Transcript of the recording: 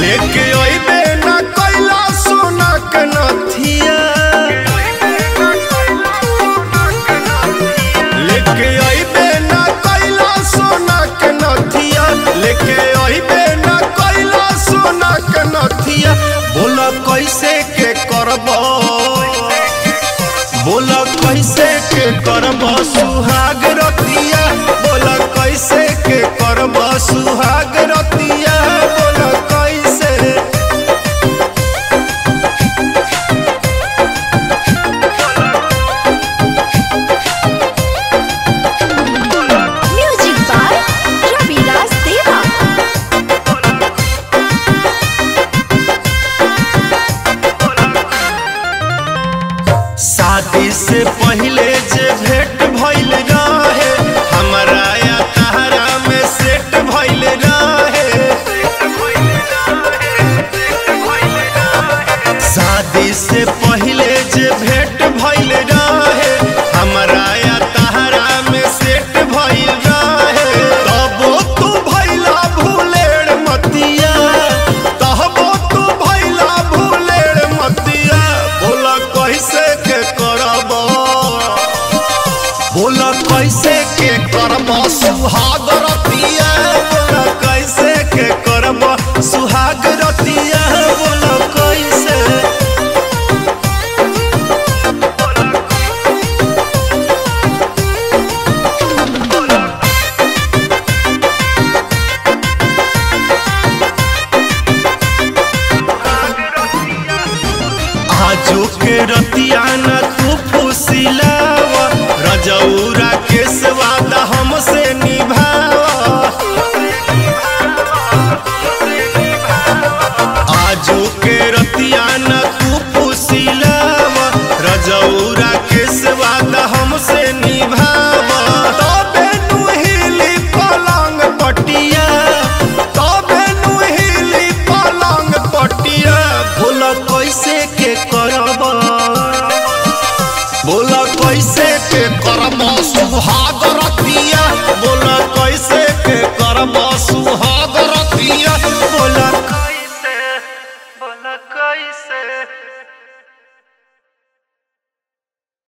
लेके कैसे के करब? बोल कैसे के करब? सुहाग रतिया बोल कैसे शादी से पहले बोला कैसे के कर्म सुहागर पिया Hot.